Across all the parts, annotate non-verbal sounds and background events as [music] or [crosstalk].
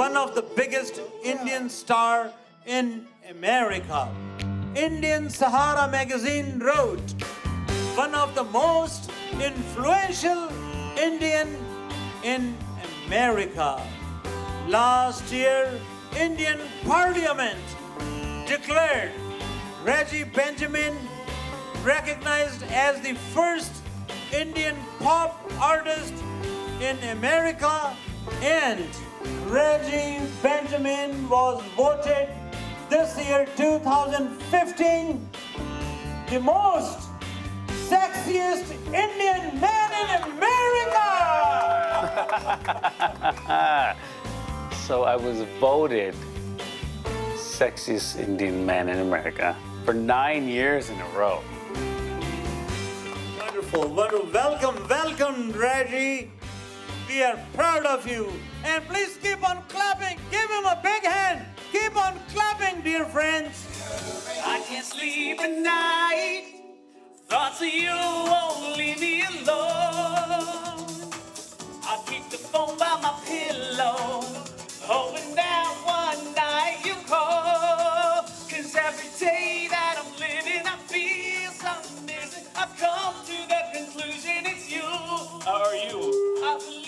one of the biggest Indian star in America. Indian Sahara magazine wrote, one of the most influential Indian in America. Last year, Indian Parliament declared Reggie Benjamin recognized as the first Indian pop artist in America and Reggie Benjamin was voted this year 2015 the most sexiest Indian man in America. [laughs] so I was voted sexiest Indian man in America for nine years in a row. Wonderful, wonderful. Welcome, welcome, Reggie. We are proud of you. And please keep on clapping. Give him a big hand. Keep on clapping, dear friends. I can't sleep at night. Thoughts of you won't leave me alone. I keep the phone by my pillow,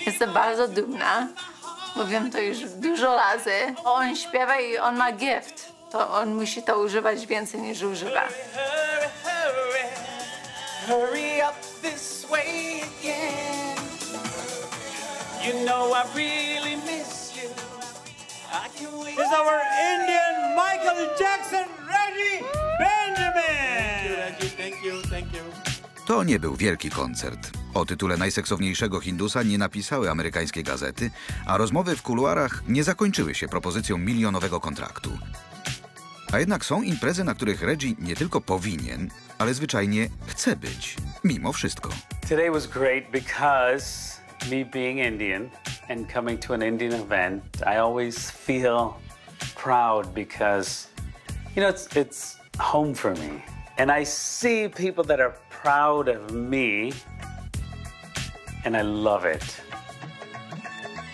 Jestem bardzo dumna, bo wiem to już dużo razy. On śpiewa i on ma gift. To on musi to używać więcej niż używa. Hurry, hurry, hurry up this way again. You know I really miss you. I can wait. Is our Indian Michael Jackson, Reggie Benjamin. Reggie, thank you, thank you. To nie był wielki koncert. O tytule najseksowniejszego Hindusa nie napisały amerykańskie gazety, a rozmowy w kuluarach nie zakończyły się propozycją milionowego kontraktu. A jednak są imprezy, na których Reggie nie tylko powinien, ale zwyczajnie chce być, mimo wszystko. Today was great because me being Indian and coming to an Indian event, I always feel proud because, you know, it's, it's home for me. And I see people that are proud of me, and I love it.